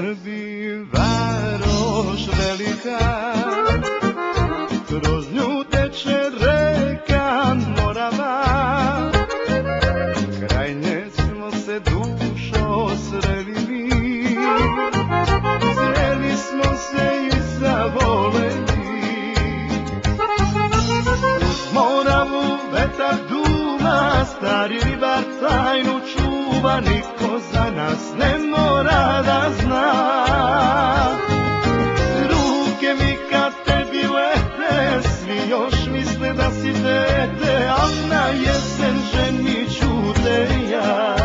Srbiji varoš velika. Kroz nju teče reka Morava. Krajnje smo se dušo sreli Sjeli smo se i zavoleli. Uz Moravu vetar duma Stari ribar tajnu čuva jesen ženit ću te ja.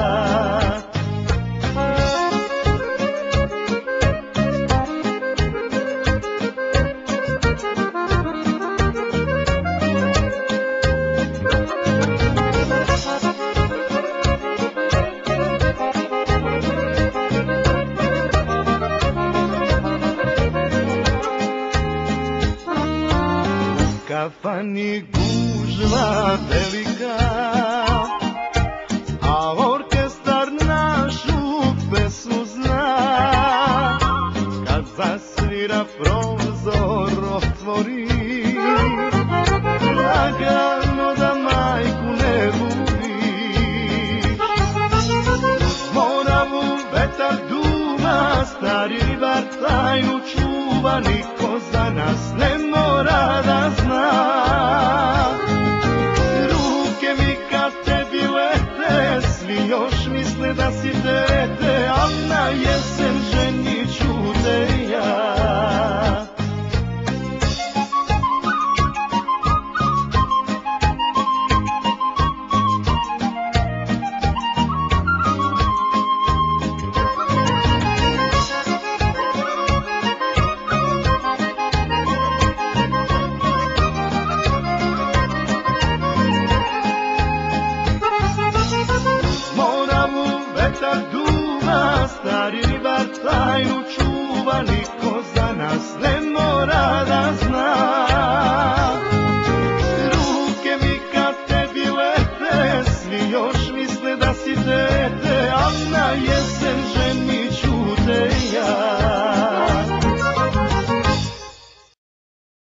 kafani gužva velika A orkestar našu pesmu zna. Kad zasvira prozor otvori Lagano da majku ne budiš Moravu vetar duma Stari ribar tajnu čuva da si dete, a na stari ribar, tajnu čuva, niko za nas ne mora da